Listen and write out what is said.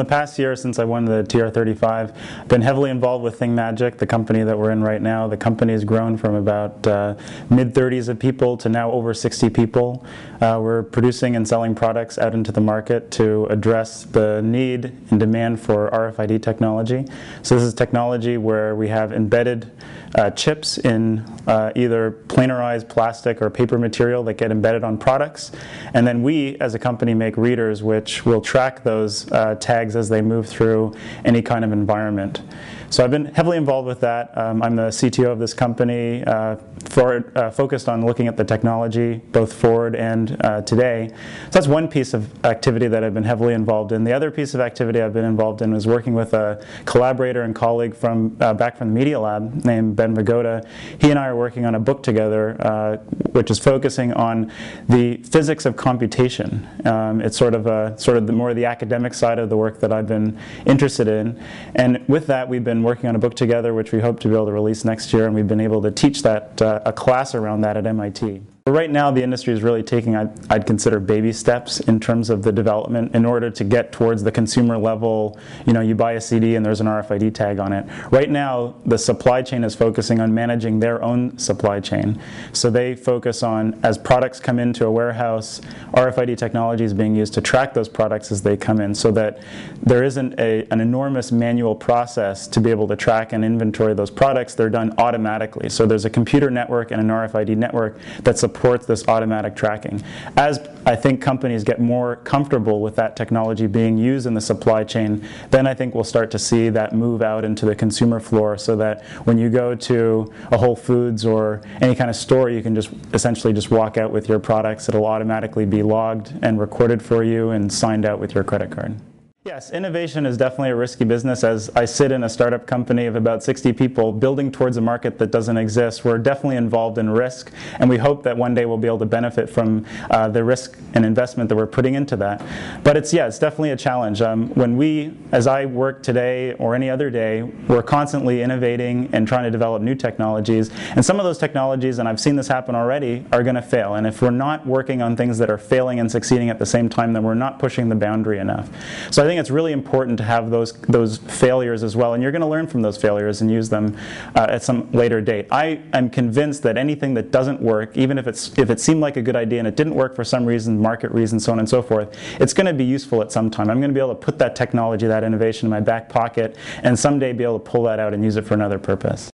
In the past year, since I won the TR35, I've been heavily involved with ThingMagic, the company that we're in right now. The company has grown from about uh, mid 30s of people to now over 60 people. Uh, we're producing and selling products out into the market to address the need and demand for RFID technology. So, this is technology where we have embedded uh, chips in uh, either planarized plastic or paper material that get embedded on products. And then we, as a company, make readers which will track those uh, as they move through any kind of environment. So I've been heavily involved with that. Um, I'm the CTO of this company, uh, uh, focused on looking at the technology, both forward and uh, today. So that's one piece of activity that I've been heavily involved in. The other piece of activity I've been involved in was working with a collaborator and colleague from uh, back from the Media Lab named Ben Vigoda. He and I are working on a book together, uh, which is focusing on the physics of computation. Um, it's sort of a, sort of the more the academic side of the work that I've been interested in, and with that we've been working on a book together, which we hope to be able to release next year, and we've been able to teach that uh, a class around that at MIT. Right now, the industry is really taking, I'd, I'd, consider, baby steps in terms of the development in order to get towards the consumer level. You know, you buy a CD and there's an RFID tag on it. Right now, the supply chain is focusing on managing their own supply chain. So they focus on, as products come into a warehouse, RFID technology is being used to track those products as they come in so that there isn't a, an enormous manual process to be able to track and inventory those products. They're done automatically. So there's a computer network and an RFID network that's supports this automatic tracking. As I think companies get more comfortable with that technology being used in the supply chain, then I think we'll start to see that move out into the consumer floor so that when you go to a Whole Foods or any kind of store, you can just essentially just walk out with your products. It'll automatically be logged and recorded for you and signed out with your credit card. Yes, innovation is definitely a risky business. As I sit in a startup company of about 60 people building towards a market that doesn't exist, we're definitely involved in risk, and we hope that one day we'll be able to benefit from uh, the risk and investment that we're putting into that. But it's, yeah, it's definitely a challenge. Um, when we, as I work today or any other day, we're constantly innovating and trying to develop new technologies, and some of those technologies, and I've seen this happen already, are going to fail. And if we're not working on things that are failing and succeeding at the same time, then we're not pushing the boundary enough. So I think it's really important to have those those failures as well, and you're going to learn from those failures and use them uh, at some later date. I am convinced that anything that doesn't work, even if it's if it seemed like a good idea and it didn't work for some reason, market reason, so on and so forth, it's going to be useful at some time. I'm going to be able to put that technology, that innovation in my back pocket, and someday be able to pull that out and use it for another purpose.